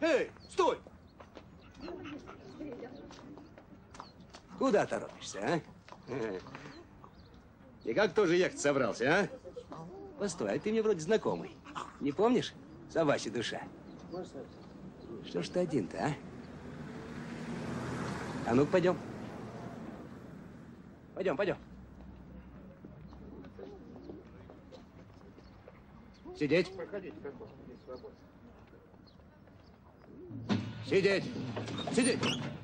Эй, стой! Куда торопишься, а? И как тоже ехать собрался, а? Постой, а ты мне вроде знакомый. Не помнишь? Собачья душа. Что ж ты один-то, а? А ну-ка, пойдем. Пойдем, пойдем. Сидеть. Сидеть. Сидеть. Отрадная.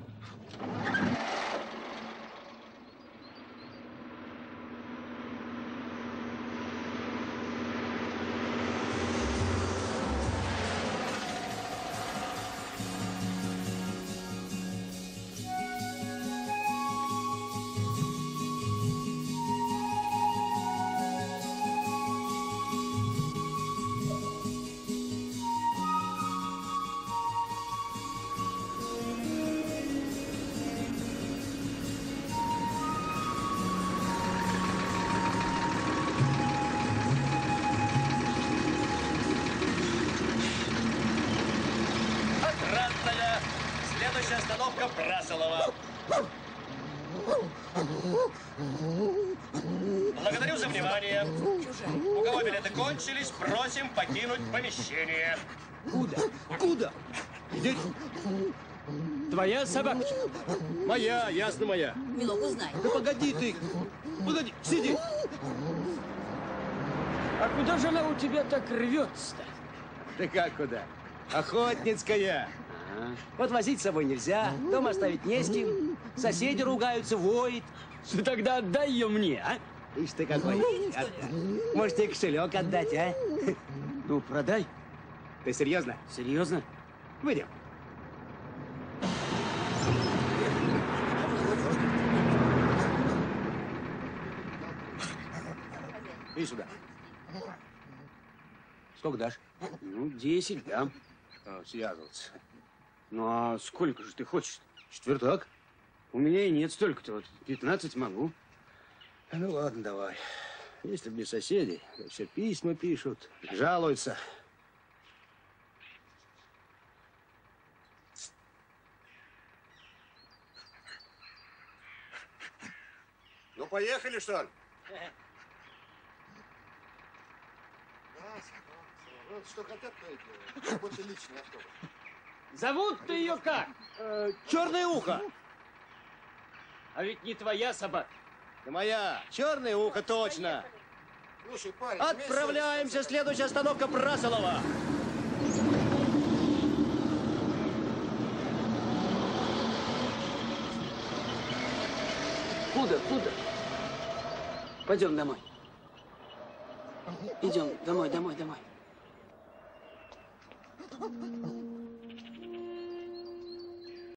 Следующая остановка Брасилова. Благодарю за внимание. У кого билеты кончились, просим покинуть помещение. Куда? Куда? Идите. Твоя собака? Моя, ясно моя. Милок, узнай. Да погоди ты. Погоди, сиди. А куда же она у тебя так рвется-то? Да как куда? Охотницкая. Вот возить с собой нельзя, дома оставить не с кем. Соседи ругаются, воет. Ну, Тогда отдай ее мне, а? Ишь ты какой. Отдай. Может, тебе кошелек отдать, а? Ну, продай. Ты серьезно? Серьезно? Выйдем. Иди сюда. Сколько дашь? Ну, десять дам. Связываться. Ну, а сколько же ты хочешь? Четвертак? У меня и нет столько-то. Вот 15 могу. Ну ладно, давай. Если бы не соседи, все письма пишут, жалуются. Ну, поехали, что ли? Что хотят, то и делают. Больше личный автобус. Зовут-то ее как? Черное ухо! А ведь не твоя собака. Да моя! Черное ухо, точно! Слушай, парень, Отправляемся, следующая остановка Брасилова. Куда, куда? Пойдем домой. Идем домой, домой, домой.